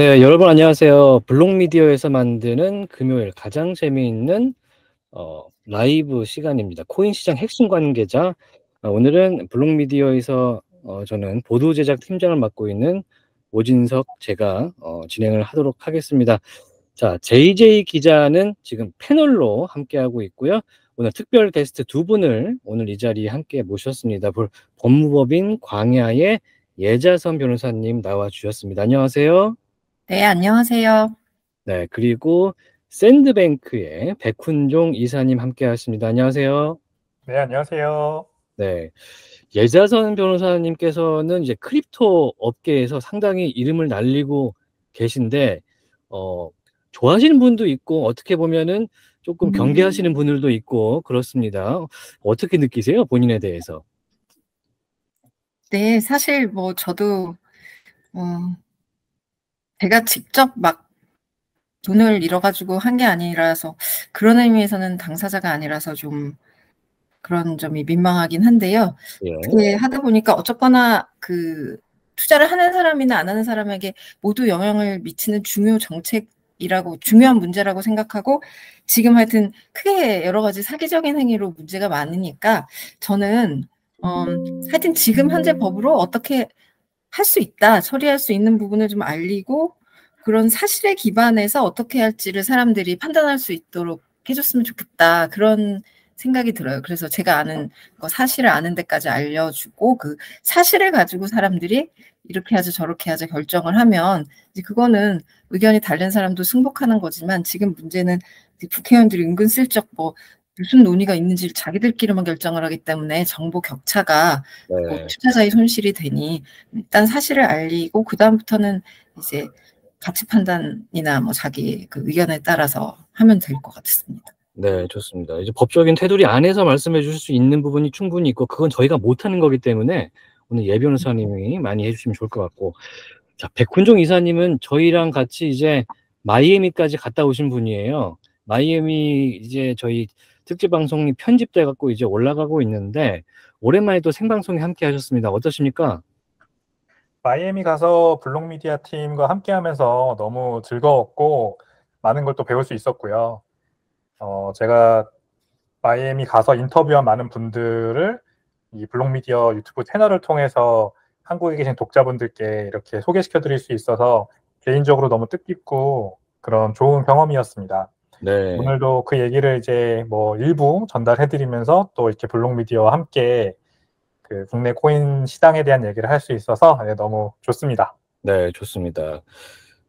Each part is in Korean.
네, 여러분 안녕하세요. 블록미디어에서 만드는 금요일 가장 재미있는 어, 라이브 시간입니다. 코인 시장 핵심 관계자. 어, 오늘은 블록미디어에서 어, 저는 보도 제작 팀장을 맡고 있는 오진석 제가 어, 진행을 하도록 하겠습니다. 자, JJ 기자는 지금 패널로 함께하고 있고요. 오늘 특별 게스트 두 분을 오늘 이 자리에 함께 모셨습니다. 법무법인 광야의 예자선 변호사님 나와 주셨습니다. 안녕하세요. 네, 안녕하세요. 네, 그리고 샌드뱅크의 백훈종 이사님 함께 하십니다. 안녕하세요. 네, 안녕하세요. 네. 예자선 변호사님께서는 이제 crypto 업계에서 상당히 이름을 날리고 계신데, 어, 좋아하시는 분도 있고, 어떻게 보면은 조금 경계하시는 분들도 있고, 그렇습니다. 어떻게 느끼세요? 본인에 대해서? 네, 사실 뭐 저도, 어, 제가 직접 막 돈을 잃어가지고 한 게 아니라서 그런 의미에서는 당사자가 아니라서 좀 그런 점이 민망하긴 한데요. 예. 하다 보니까 어쨌거나 그 투자를 하는 사람이나 안 하는 사람에게 모두 영향을 미치는 중요 정책이라고 중요한 문제라고 생각하고 지금 하여튼 크게 여러 가지 사기적인 행위로 문제가 많으니까 저는 어, 하여튼 지금 현재 법으로 어떻게 할 수 있다, 처리할 수 있는 부분을 좀 알리고 그런 사실에 기반해서 어떻게 할지를 사람들이 판단할 수 있도록 해줬으면 좋겠다. 그런 생각이 들어요. 그래서 제가 아는 거 사실을 아는 데까지 알려주고 그 사실을 가지고 사람들이 이렇게 하자 저렇게 하자 결정을 하면 이제 그거는 의견이 다른 사람도 승복하는 거지만 지금 문제는 국회의원들이 은근슬쩍 뭐 무슨 논의가 있는지 자기들끼리만 결정을 하기 때문에 정보 격차가 뭐 네. 뭐 투자자의 손실이 되니 일단 사실을 알리고 그 다음부터는 이제 가치 판단이나 뭐 자기 그 의견에 따라서 하면 될 것 같습니다. 네, 좋습니다. 이제 법적인 테두리 안에서 말씀해 주실 수 있는 부분이 충분히 있고, 그건 저희가 못하는 거기 때문에 오늘 예 변호사님이 많이 해주시면 좋을 것 같고, 자, 백훈종 이사님은 저희랑 같이 이제 마이애미까지 갔다 오신 분이에요. 마이애미 이제 저희 특집 방송이 편집돼 갖고 이제 올라가고 있는데, 오랜만에 또 생방송에 함께 하셨습니다. 어떠십니까? 마이애미 가서 블록 미디어 팀과 함께 하면서 너무 즐거웠고 많은 걸 또 배울 수 있었고요. 어, 제가 마이애미 가서 인터뷰한 많은 분들을 이 블록 미디어 유튜브 채널을 통해서 한국에 계신 독자분들께 이렇게 소개시켜 드릴 수 있어서 개인적으로 너무 뜻깊고 그런 좋은 경험이었습니다. 네. 오늘도 그 얘기를 이제 뭐 일부 전달해 드리면서 또 이렇게 블록 미디어와 함께 그 국내 코인 시장에 대한 얘기를 할 수 있어서 네, 너무 좋습니다. 네, 좋습니다.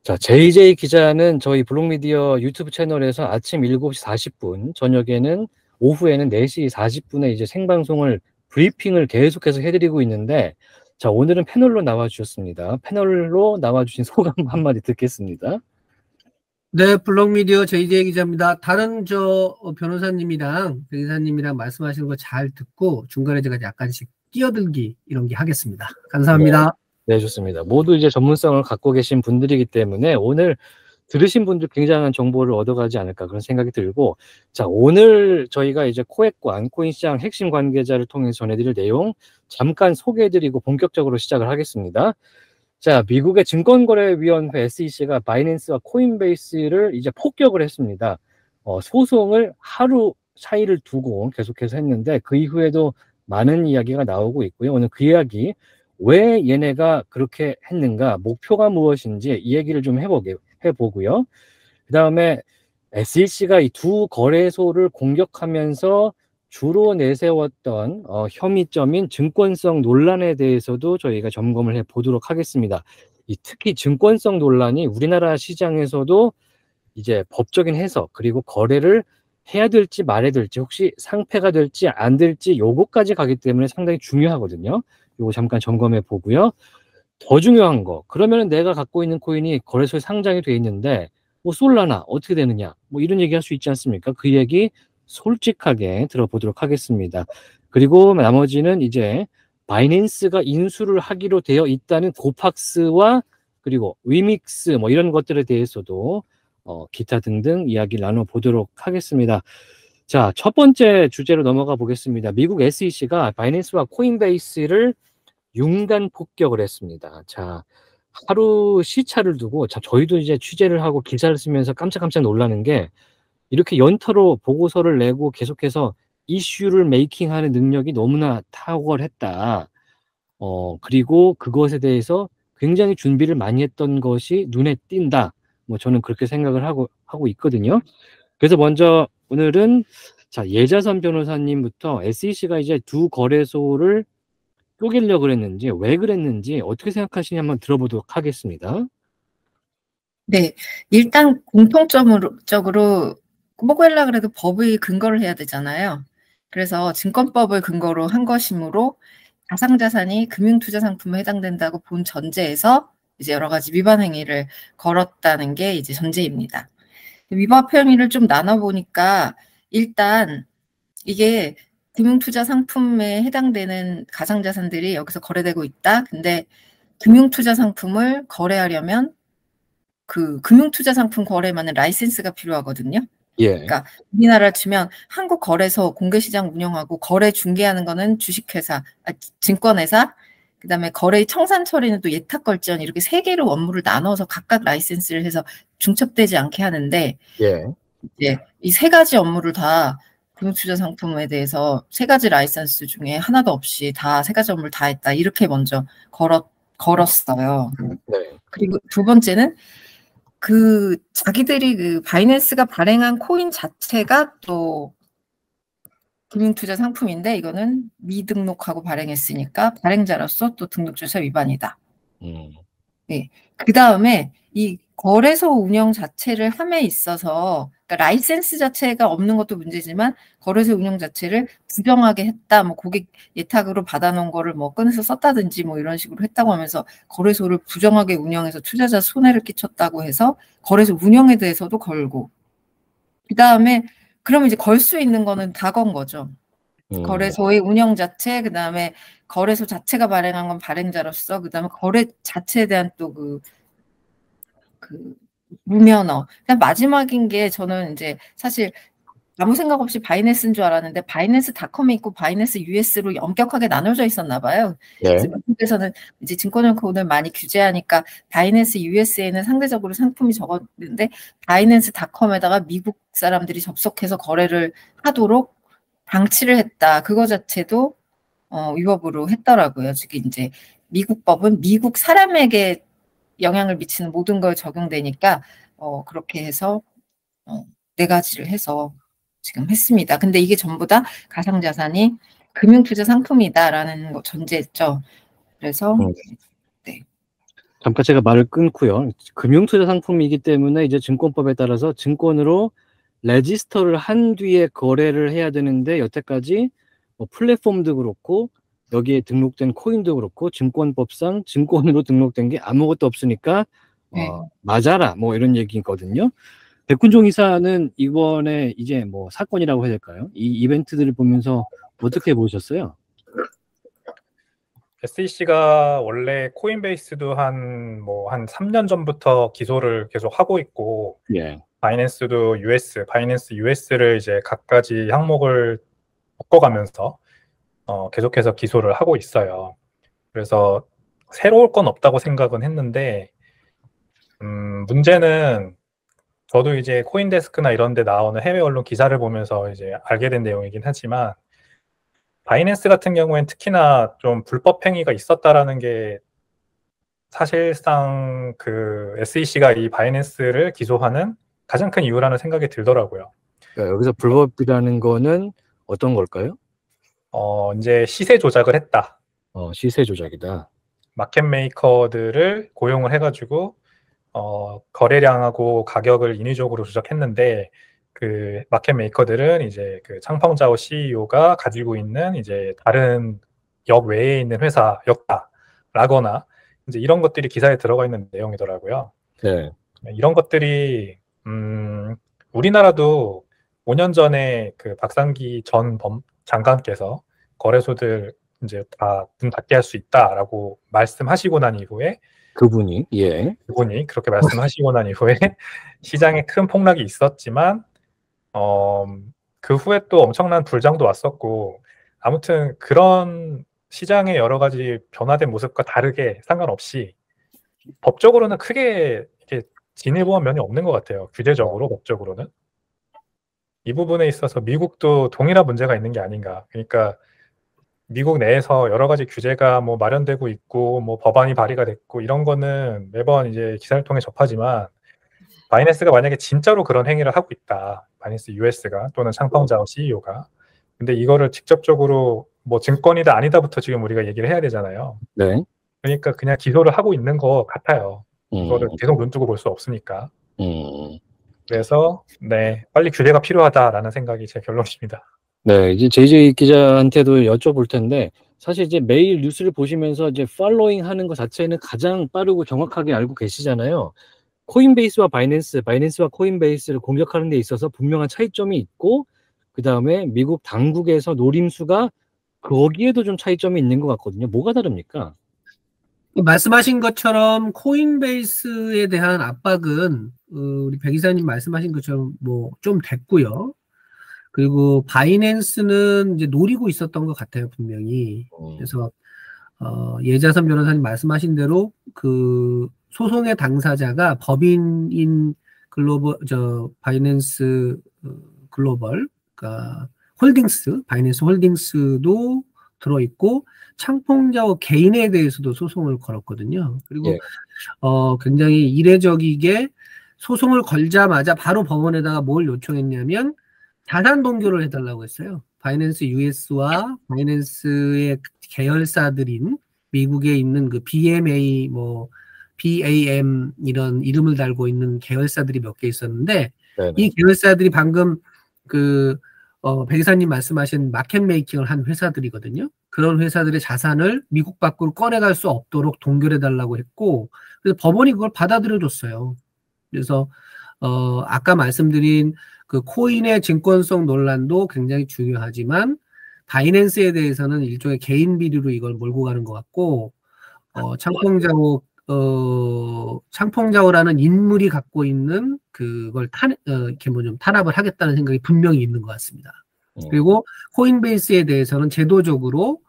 자, JJ 기자는 저희 블록미디어 유튜브 채널에서 아침 7시 40분, 저녁에는 오후에는 4시 40분에 이제 생방송을 브리핑을 계속해서 해드리고 있는데, 자, 오늘은 패널로 나와 주셨습니다. 패널로 나와 주신 소감 한마디 듣겠습니다. 네, 블록미디어 JJ 기자입니다. 다른 저 어, 변호사님이랑 변호사님이랑 말씀하시는 거 잘 듣고 중간에 제가 약간씩 끼어들기 이런 게 하겠습니다. 감사합니다. 네, 좋습니다. 모두 이제 전문성을 갖고 계신 분들이기 때문에 오늘 들으신 분들 굉장한 정보를 얻어가지 않을까 그런 생각이 들고 자 오늘 저희가 이제 코엑과 안코인 시장 핵심 관계자를 통해서 전해드릴 내용 잠깐 소개해드리고 본격적으로 시작을 하겠습니다. 자 미국의 증권거래위원회 SEC가 바이낸스와 코인베이스를 이제 폭격을 했습니다. 어, 소송을 하루 차이를 두고 계속해서 했는데 그 이후에도 많은 이야기가 나오고 있고요. 오늘 그 이야기 왜 얘네가 그렇게 했는가, 목표가 무엇인지 이 얘기를 좀 해보게, 해보고요. 그 다음에 SEC가 이 두 거래소를 공격하면서 주로 내세웠던 어, 혐의점인 증권성 논란에 대해서도 저희가 점검을 해 보도록 하겠습니다. 이 특히 증권성 논란이 우리나라 시장에서도 이제 법적인 해석 그리고 거래를 해야 될지 말아야 될지 혹시 상패가 될지 안 될지 요거까지 가기 때문에 상당히 중요하거든요. 요거 잠깐 점검해 보고요. 더 중요한 거. 그러면 내가 갖고 있는 코인이 거래소에 상장이 돼 있는데 뭐 쏠라나 어떻게 되느냐 뭐 이런 얘기 할 수 있지 않습니까? 그 얘기 솔직하게 들어보도록 하겠습니다. 그리고 나머지는 이제 바이낸스가 인수를 하기로 되어 있다는 고팍스와 그리고 위믹스 뭐 이런 것들에 대해서도 어, 기타 등등 이야기 나눠보도록 하겠습니다. 자, 첫 번째 주제로 넘어가 보겠습니다. 미국 SEC가 바이낸스와 코인베이스를 융단 폭격을 했습니다. 자, 하루 시차를 두고 자 저희도 이제 취재를 하고 기사를 쓰면서 깜짝깜짝 놀라는 게 이렇게 연타로 보고서를 내고 계속해서 이슈를 메이킹하는 능력이 너무나 탁월했다. 어 그리고 그것에 대해서 굉장히 준비를 많이 했던 것이 눈에 띈다. 뭐 저는 그렇게 생각을 하고 하고 있거든요. 그래서 먼저 오늘은 자 예자선 변호사님부터 SEC가 이제 두 거래소를 쪼개려고 그랬는지 왜 그랬는지 어떻게 생각하시냐 한번 들어보도록 하겠습니다. 네, 일단 공통점으로 적으로 뭐고하려 그래도 법의 근거를 해야 되잖아요. 그래서 증권법을 근거로 한 것이므로 가상자산이 금융투자 상품에 해당된다고 본 전제에서 이제 여러 가지 위반 행위를 걸었다는 게 이제 전제입니다. 위반 행위를 좀 나눠보니까 일단 이게 금융투자 상품에 해당되는 가상자산들이 여기서 거래되고 있다. 근데 금융투자 상품을 거래하려면 그 금융투자 상품 거래만은 라이센스가 필요하거든요. 예. 그러니까 우리나라 치면 한국 거래소 공개 시장 운영하고 거래 중개하는 거는 주식회사, 아, 증권회사, 그다음에 거래 청산 처리는 또 예탁 걸전 이렇게 세 개로 업무를 나눠서 각각 라이센스를 해서 중첩되지 않게 하는데 예. 이제 이 세 가지 업무를 다 금융투자 상품에 대해서 세 가지 라이센스 중에 하나도 없이 다 세 가지 업무를 다 했다 이렇게 먼저 걸었 걸었어요. 네. 그리고 두 번째는 그 자기들이 그 바이낸스가 발행한 코인 자체가 또 금융투자 상품인데 이거는 미등록하고 발행했으니까 발행자로서 또 등록조사 위반이다. 음. 그 다음에 이 거래소 운영 자체를 함에 있어서 그러니까 라이센스 자체가 없는 것도 문제지만 거래소 운영 자체를 부정하게 했다. 뭐 고객 예탁으로 받아놓은 거를 뭐 꺼내서 썼다든지 뭐 이런 식으로 했다고 하면서 거래소를 부정하게 운영해서 투자자 손해를 끼쳤다고 해서 거래소 운영에 대해서도 걸고 그 다음에 그러면 이제 걸 수 있는 거는 다 건 거죠. 음. 거래소의 운영 자체, 그 다음에 거래소 자체가 발행한 건 발행자로서, 그 다음에 거래 자체에 대한 또 그, 그, 무면허. 그냥 마지막인 게 저는 이제 사실 아무 생각 없이 바이낸스인 줄 알았는데 바이낸스 닷컴에 있고 바이낸스 US로 엄격하게 나눠져 있었나 봐요. 네. 그래서 미국에서는 이제 증권정보를 많이 규제하니까 바이낸스 US에는 상대적으로 상품이 적었는데 바이낸스 닷컴에다가 미국 사람들이 접속해서 거래를 하도록 방치를 했다. 그거 자체도 어, 위법으로 했더라고요. 지금 이제 미국 법은 미국 사람에게 영향을 미치는 모든 걸 적용되니까 어, 그렇게 해서 어, 네 가지를 해서 지금 했습니다. 근데 이게 전부 다 가상자산이 금융투자 상품이다라는 거 전제했죠. 그래서 음. 잠깐 제가 말을 끊고요. 금융투자 상품이기 때문에 이제 증권법에 따라서 증권으로 register를 한 뒤에 거래를 해야 되는데 여태까지 뭐 플랫폼도 그렇고 여기에 등록된 코인도 그렇고 증권법상 증권으로 등록된 게 아무것도 없으니까 네. 어, 맞아라 뭐 이런 얘기거든요. 백훈종 이사는 이번에 이제 뭐 사건이라고 해야 될까요? 이 이벤트들을 보면서 어떻게 보셨어요? SEC가 원래 코인베이스도 한 뭐한 3년 전부터 기소를 계속 하고 있고 예. 바이낸스도 US, 바이낸스 US를 이제 각가지 항목을 바꿔가면서 어, 계속해서 기소를 하고 있어요. 그래서 새로울 건 없다고 생각은 했는데 음, 문제는 저도 이제 코인데스크나 이런 데 나오는 해외 언론 기사를 보면서 이제 알게 된 내용이긴 하지만 바이낸스 같은 경우엔 특히나 좀 불법 행위가 있었다라는 게 사실상 그 SEC가 이 바이낸스를 기소하는 가장 큰 이유라는 생각이 들더라고요. 그러니까 여기서 불법이라는 거는 어떤 걸까요? 어, 이제 시세 조작을 했다. 어, 시세 조작이다. 마켓 메이커들을 고용을 해가지고 어, 거래량하고 가격을 인위적으로 조작했는데 그 마켓 메이커들은 이제 그 창펑자오 CEO가 가지고 있는 이제 다른 역 외에 있는 회사였다라거나 이제 이런 것들이 기사에 들어가 있는 내용이더라고요. 네. 이런 것들이 음, 우리나라도 5년 전에 그 박상기 전 범, 장관께서 거래소들 이제 다 문 닫게 할 수 있다라고 말씀하시고 난 이후에 그분이 예. 그분이 그렇게 말씀하시고 난 이후에 시장에 큰 폭락이 있었지만 어, 그 후에 또 엄청난 불장도 왔었고 아무튼 그런 시장의 여러 가지 변화된 모습과 다르게 상관없이 법적으로는 크게 이렇게 진일보한 면이 없는 것 같아요. 규제적으로 법적으로는 이 부분에 있어서 미국도 동일한 문제가 있는 게 아닌가. 그러니까 미국 내에서 여러 가지 규제가 뭐 마련되고 있고 뭐 법안이 발의가 됐고 이런 거는 매번 이제 기사를 통해 접하지만 바이낸스가 만약에 진짜로 그런 행위를 하고 있다. 바이낸스 US가 또는 창펑자오 CEO가 근데 이거를 직접적으로 뭐 증권이다 아니다부터 지금 우리가 얘기를 해야 되잖아요. 네. 그러니까 그냥 기소를 하고 있는 것 같아요. 음, 이거를 계속 눈 뜨고 볼 수 없으니까. 음. 그래서 네 빨리 규제가 필요하다라는 생각이 제 결론입니다. 네, 이제 JJ 기자한테도 여쭤볼 텐데 사실 이제 매일 뉴스를 보시면서 이제 following 하는 것 자체는 가장 빠르고 정확하게 알고 계시잖아요. 코인베이스와 바이낸스, 바이낸스와 코인베이스를 공격하는 데 있어서 분명한 차이점이 있고 그 다음에 미국 당국에서 노림수가 거기에도 좀 차이점이 있는 것 같거든요. 뭐가 다릅니까? 말씀하신 것처럼 코인베이스에 대한 압박은 어, 우리 백 이사님 말씀하신 것처럼 뭐 좀 됐고요. 그리고 바이낸스는 이제 노리고 있었던 것 같아요 분명히. 그래서 어, 예자선 변호사님 말씀하신 대로 그 소송의 당사자가 법인인 글로벌 저 바이낸스 어, 글로벌 그러니까 홀딩스 바이낸스 홀딩스도 들어 있고 창펑자오 개인에 대해서도 소송을 걸었거든요. 그리고 예. 어 굉장히 이례적이게 소송을 걸자마자 바로 법원에다가 뭘 요청했냐면 자산 동결을 해달라고 했어요. 바이낸스 US와 바이낸스의 계열사들인 미국에 있는 그 BAM 뭐 BAM 이런 이름을 달고 있는 계열사들이 몇 개 있었는데 네네. 이 계열사들이 방금 그 어, 백 이사님 말씀하신 마켓 메이킹을 한 회사들이거든요. 그런 회사들의 자산을 미국 밖으로 꺼내갈 수 없도록 동결해달라고 했고, 그래서 법원이 그걸 받아들여줬어요. 그래서, 어, 아까 말씀드린 그 코인의 증권성 논란도 굉장히 중요하지만, 바이낸스에 대해서는 일종의 개인 비리로 이걸 몰고 가는 것 같고, 어, 창펑자오, 어, 창펑자오라는 인물이 갖고 있는 그걸 탄, 어, 이렇게 뭐 좀 탄압을 하겠다는 생각이 분명히 있는 것 같습니다. 음. 그리고 코인베이스에 대해서는 제도적으로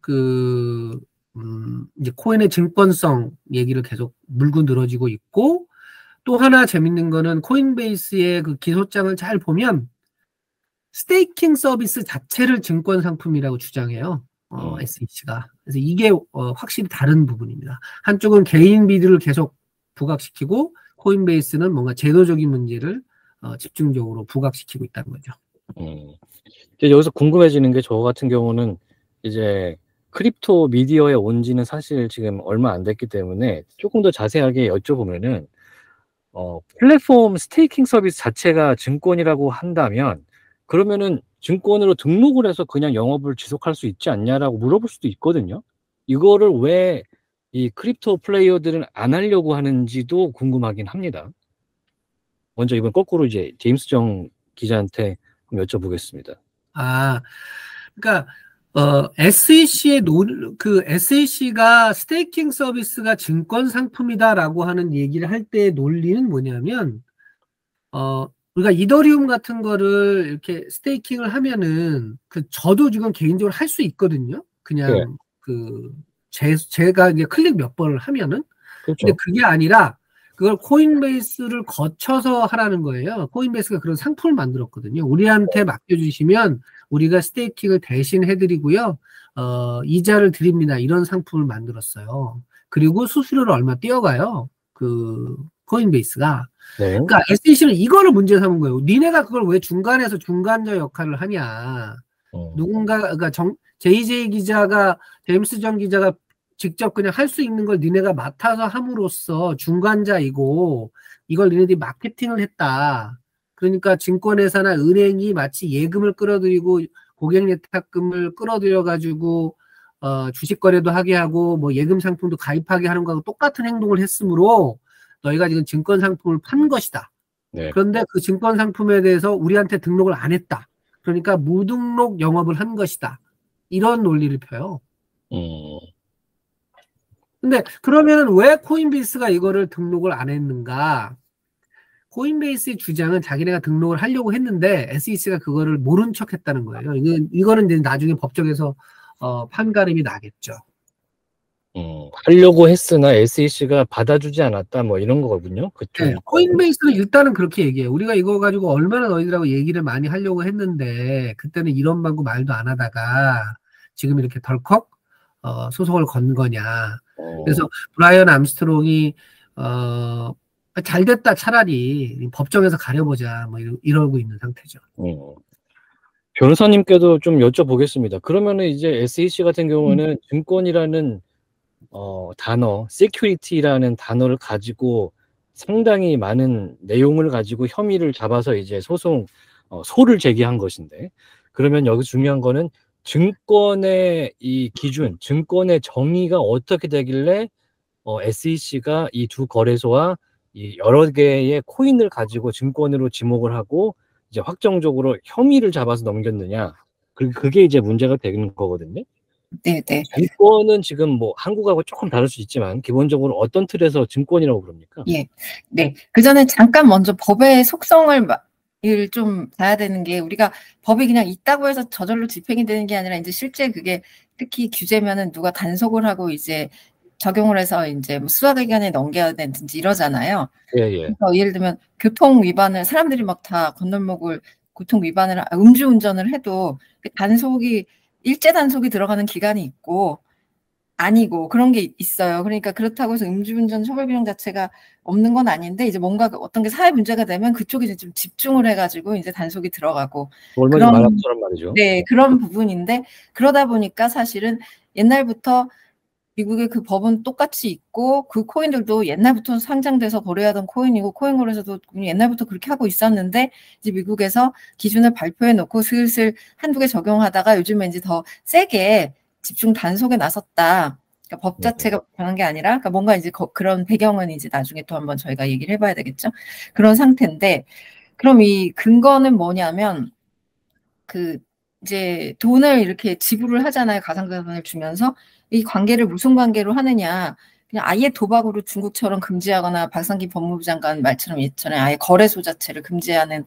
그, 음, 이제 코인의 증권성 얘기를 계속 물고 늘어지고 있고, 또 하나 재밌는 거는 코인베이스의 그 기소장을 잘 보면 staking 서비스 자체를 증권 상품이라고 주장해요. 어, 음. SEC가. 그래서 이게 어, 확실히 다른 부분입니다. 한쪽은 개인 비리를 계속 부각시키고 코인베이스는 뭔가 제도적인 문제를 어, 집중적으로 부각시키고 있다는 거죠. 음. 여기서 궁금해지는 게 저 같은 경우는 이제 crypto 미디어에 온 지는 사실 지금 얼마 안 됐기 때문에 조금 더 자세하게 여쭤보면은 어, 플랫폼 staking 서비스 자체가 증권이라고 한다면 그러면은 증권으로 등록을 해서 그냥 영업을 지속할 수 있지 않냐라고 물어볼 수도 있거든요. 이거를 왜 이 crypto 플레이어들은 안 하려고 하는지도 궁금하긴 합니다. 먼저 이번 거꾸로 이제 제임스 정 기자한테 여쭤보겠습니다. 아, 그러니까 어, SEC의 노, 그 SEC가 staking 서비스가 증권 상품이다라고 하는 얘기를 할때 논리는 뭐냐면 어, 우리가 이더리움 같은 거를 이렇게 staking을 하면은 그 저도 지금 개인적으로 할 수 있거든요. 그냥 네. 그 제, 제가 이제 클릭 몇 번을 하면은 그렇죠. 근데 그게 아니라 그걸 코인베이스를 거쳐서 하라는 거예요. 코인베이스가 그런 상품을 만들었거든요. 우리한테 맡겨주시면 우리가 staking을 대신 해드리고요. 어, 이자를 드립니다. 이런 상품을 만들었어요. 그리고 수수료를 얼마 떼어가요. 그 코인베이스가. 네. 그러니까 SEC는 이거를 문제 삼은 거예요. 니네가 그걸 왜 중간에서 중간자 역할을 하냐. 어. 누군가 그러니까 정 JJ 기자가 제임스 정 기자가 직접 그냥 할 수 있는 걸 니네가 맡아서 함으로써 중간자이고 이걸 니네들이 마케팅을 했다. 그러니까 증권회사나 은행이 마치 예금을 끌어들이고 고객 예탁금을 끌어들여 가지고 어, 주식 거래도 하게 하고 뭐 예금 상품도 가입하게 하는 거하고 똑같은 행동을 했으므로 너희가 지금 증권 상품을 판 것이다. 네. 그런데 그 증권 상품에 대해서 우리한테 등록을 안 했다. 그러니까 무등록 영업을 한 것이다. 이런 논리를 펴요. 음. 근데 그러면은 왜 코인베이스가 이거를 등록을 안 했는가? 코인베이스의 주장은 자기네가 등록을 하려고 했는데 SEC가 그거를 모른 척 했다는 거예요. 이건, 이거는 이제 나중에 법정에서 어, 판가름이 나겠죠. 음. 음, 하려고 했으나 SEC가 받아주지 않았다 뭐 이런 거거든요. 그쪽. 네, 코인베이스는 일단은 그렇게 얘기해요. 우리가 이거 가지고 얼마나 너희들하고 얘기를 많이 하려고 했는데 그때는 이런 방구 말도 안 하다가 지금 이렇게 덜컥 어, 소송을 건 거냐. 어, 그래서 브라이언 암스트롱이 어, 잘 됐다 차라리 법정에서 가려보자 뭐 이러, 이러고 있는 상태죠. 음. 변호사님께도 좀 여쭤보겠습니다. 그러면은 이제 SEC 같은 경우는 증권이라는 어, 단어, security라는 단어를 가지고 상당히 많은 내용을 가지고 혐의를 잡아서 이제 소송 어, 소를 제기한 것인데 그러면 여기 중요한 거는 증권의 이 기준, 증권의 정의가 어떻게 되길래 어, SEC가 이 두 거래소와 이 여러 개의 코인을 가지고 증권으로 지목을 하고 이제 확정적으로 혐의를 잡아서 넘겼느냐. 그 그게 이제 문제가 되는 거거든요. 네, 네. 증권은 지금 뭐 한국하고 조금 다를 수 있지만 기본적으로 어떤 틀에서 증권이라고 그럽니까? 예. 네. 그 전에 잠깐 먼저 법의 속성을 좀 봐야 되는 게 우리가 법이 그냥 있다고 해서 저절로 집행이 되는 게 아니라 이제 실제 그게 특히 규제면은 누가 단속을 하고 이제 적용을 해서 이제 뭐 수사기관에 넘겨야 되든지 이러잖아요. 예, 예. 그래서 예를 들면 교통 위반을 사람들이 막 다 건널목을 교통 위반을 하- 음주운전을 해도 그 단속이 일제 단속이 들어가는 기간이 있고 아니고 그런 게 있어요. 그러니까 그렇다고 해서 음주운전 처벌 비용 자체가 없는 건 아닌데 이제 뭔가 그 어떤 게 사회 문제가 되면 그쪽에 이제 좀 집중을 해가지고 이제 단속이 들어가고 그런- 말한 말이죠. 네, 그런 부분인데 그러다 보니까 사실은 옛날부터 미국의 그 법은 똑같이 있고 그 코인들도 옛날부터 상장돼서 거래하던 코인이고 코인 거래소도 옛날부터 그렇게 하고 있었는데 이제 미국에서 기준을 발표해 놓고 슬슬 한두 개 적용하다가 요즘에 이제 더 세게 집중 단속에 나섰다. 그러니까 법 자체가 변한 게 아니라 그러니까 뭔가 이제 거- 그런 배경은 이제 나중에 또 한번 저희가 얘기를 해봐야 되겠죠. 그런 상태인데 그럼 이 근거는 뭐냐면 그 이제 돈을 이렇게 지불을 하잖아요. 가상자산을 주면서 이 관계를 무슨 관계로 하느냐. 그냥 아예 도박으로 중국처럼 금지하거나 박상기 법무부 장관 말처럼 예전에 아예 거래소 자체를 금지하는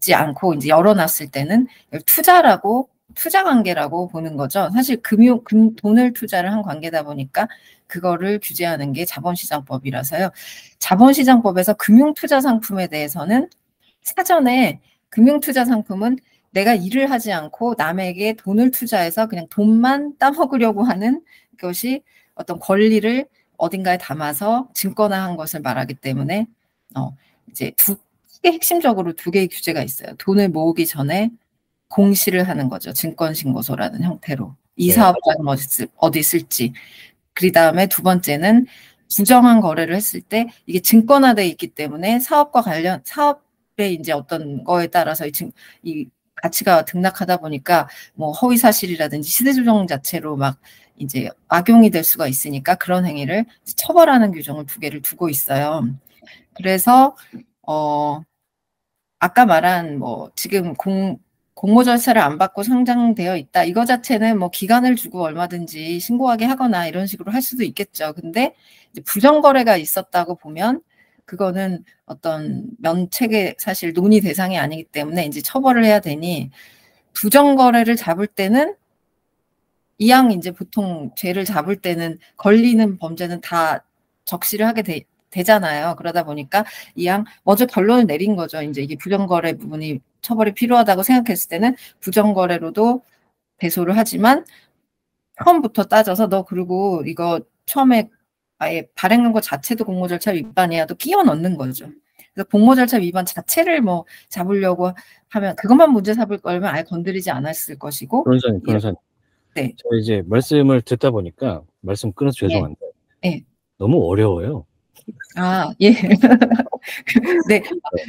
지 않고 이제 열어놨을 때는 투자라고 투자 관계라고 보는 거죠. 사실 금융 금 돈을 투자를 한 관계다 보니까 그거를 규제하는 게 자본시장법이라서요. 자본시장법에서 금융투자 상품에 대해서는 사전에 금융투자 상품은 내가 일을 하지 않고 남에게 돈을 투자해서 그냥 돈만 따먹으려고 하는 것이 어떤 권리를 어딘가에 담아서 증권화한 것을 말하기 때문에 어 이제 두 크게 핵심적으로 두 개의 규제가 있어요. 돈을 모으기 전에 공시를 하는 거죠. 증권신고서라는 형태로 이 네. 사업 자금 어디, 쓸, 어디 쓸지. 그 다음에 두 번째는 부정한 거래를 했을 때 이게 증권화돼 있기 때문에 사업과 관련 사업의 이제 어떤 거에 따라서 이, 증, 이 가치가 등락하다 보니까 뭐 허위 사실이라든지 시대 조정 자체로 막 이제 악용이 될 수가 있으니까 그런 행위를 처벌하는 규정을 두 개를 두고 있어요. 그래서 어 아까 말한 뭐 지금 공 공모 절차를 안 받고 상장되어 있다. 이거 자체는 뭐 기간을 주고 얼마든지 신고하게 하거나 이런 식으로 할 수도 있겠죠. 근데 이제 부정거래가 있었다고 보면 그거는 어떤 면책의 사실 논의 대상이 아니기 때문에 이제 처벌을 해야 되니 부정거래를 잡을 때는 이양 이제 보통 죄를 잡을 때는 걸리는 범죄는 다 적시를 하게 돼, 되잖아요. 그러다 보니까 이양 먼저 결론을 내린 거죠. 이제 이게 부정거래 부분이 처벌이 필요하다고 생각했을 때는 부정거래로도 배소를 하지만 처음부터 따져서 너 그리고 이거 처음에 아예 발행한 것 자체도 공모 절차 위반이야. 또 끼워 넣는 거죠. 그래서 공모 절차 위반 자체를 뭐 잡으려고 하면 그것만 문제 삼을 거면 아예 건드리지 않았을 것이고 변호사님, 변호사님. 네. 저 이제 말씀을 듣다 보니까 말씀 끊어서 죄송한데 네. 너무 어려워요. 아 예. 네.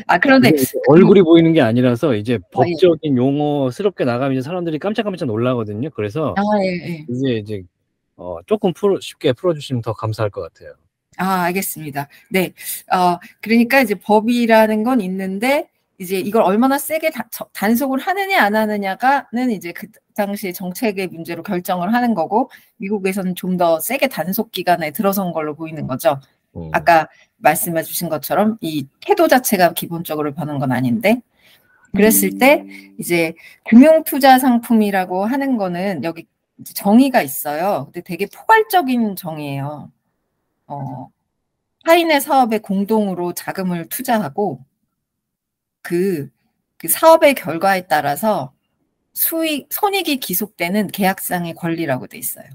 아 그런데 얼굴이 보이는 게 아니라서 이제 예. 법적인 용어스럽게 나가면 이제 사람들이 깜짝깜짝 놀라거든요. 그래서 아 예, 예. 이제 이제 어, 조금 풀어, 쉽게 풀어주시면 더 감사할 것 같아요. 아, 알겠습니다. 네. 어, 그러니까 이제 법이라는 건 있는데, 이제 이걸 얼마나 세게 다- 저- 단속을 하느냐, 안 하느냐가는 이제 그 당시 정책의 문제로 결정을 하는 거고, 미국에서는 좀 더 세게 단속 기간에 들어선 걸로 보이는 거죠. 음. 아까 말씀해 주신 것처럼 이 태도 자체가 기본적으로 변한 건 아닌데, 그랬을 때 이제 금융 투자 상품이라고 하는 거는 여기 이제 정의가 있어요. 근데 되게 포괄적인 정의예요. 어, 타인의 사업에 공동으로 자금을 투자하고 그, 그 사업의 결과에 따라서 수익, 손익이 기속되는 계약상의 권리라고 돼 있어요.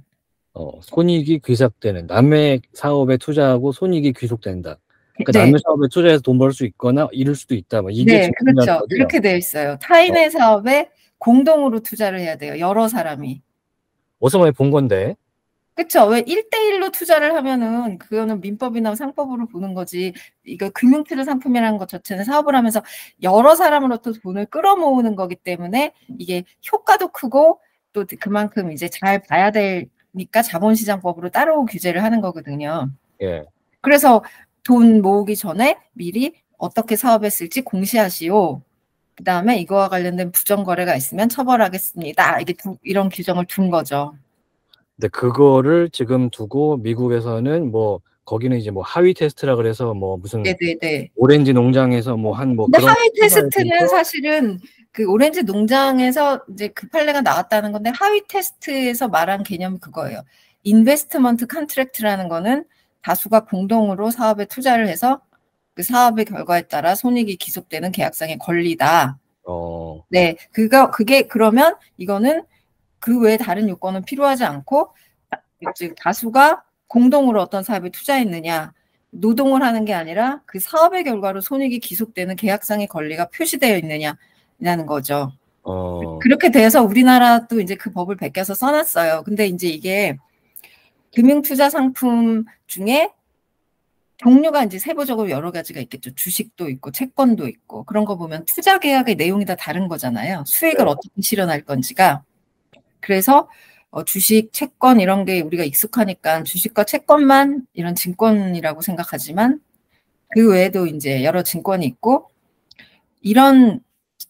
어, 손익이 귀속되는 남의 사업에 투자하고 손익이 귀속된다. 그러니까 네. 남의 사업에 투자해서 돈 벌 수 있거나 잃을 수도 있다. 뭐 이게 네, 그렇죠. 거죠? 그렇게 되어 있어요. 타인의 사업에 공동으로 투자를 해야 돼요. 여러 사람이. 어디서 많이 본 건데. 그쵸. 왜 1대1로 투자를 하면은 그거는 민법이나 상법으로 보는 거지. 이거 금융트를 상품이라는 것 자체는 사업을 하면서 여러 사람으로부터 돈을 끌어모으는 거기 때문에 이게 효과도 크고 또 그만큼 이제 잘 봐야 되 니까 자본시장법으로 따로 규제를 하는 거거든요. 예. 그래서 돈 모으기 전에 미리 어떻게 사업했을지 공시하시오. 그 다음에 이거와 관련된 부정거래가 있으면 처벌하겠습니다. 이게 두- 이런 규정을 둔 거죠. 근데 그거를 지금 두고 미국에서는 뭐 거기는 이제 뭐 Howey 테스트라 그래서 뭐 무슨 네네네. 오렌지 농장에서 뭐 한뭐 근데 그런 Howey 테스트는 사실은 그 오렌지 농장에서 이제 그 판례가 나왔다는 건데 Howey 테스트에서 말한 개념이 그거예요. investment contract라는 거는 다수가 공동으로 사업에 투자를 해서 그 사업의 결과에 따라 손익이 귀속되는 계약상의 권리다. 어, 네, 그거 그게 그러면 이거는 그 외에 다른 요건은 필요하지 않고 즉 다수가 공동으로 어떤 사업에 투자했느냐 노동을 하는 게 아니라 그 사업의 결과로 손익이 기속되는 계약상의 권리가 표시되어 있느냐라는 거죠. 어, 그렇게 돼서 우리나라도 이제 그 법을 베껴서 써놨어요. 근데 이제 이게 금융투자 상품 중에 종류가 이제 세부적으로 여러 가지가 있겠죠. 주식도 있고 채권도 있고 그런 거 보면 투자 계약의 내용이 다 다른 거잖아요. 수익을 네. 어떻게 실현할 건지가. 그래서 어, 주식, 채권 이런 게 우리가 익숙하니까 주식과 채권만 이런 증권이라고 생각하지만 그 외에도 이제 여러 증권이 있고 이런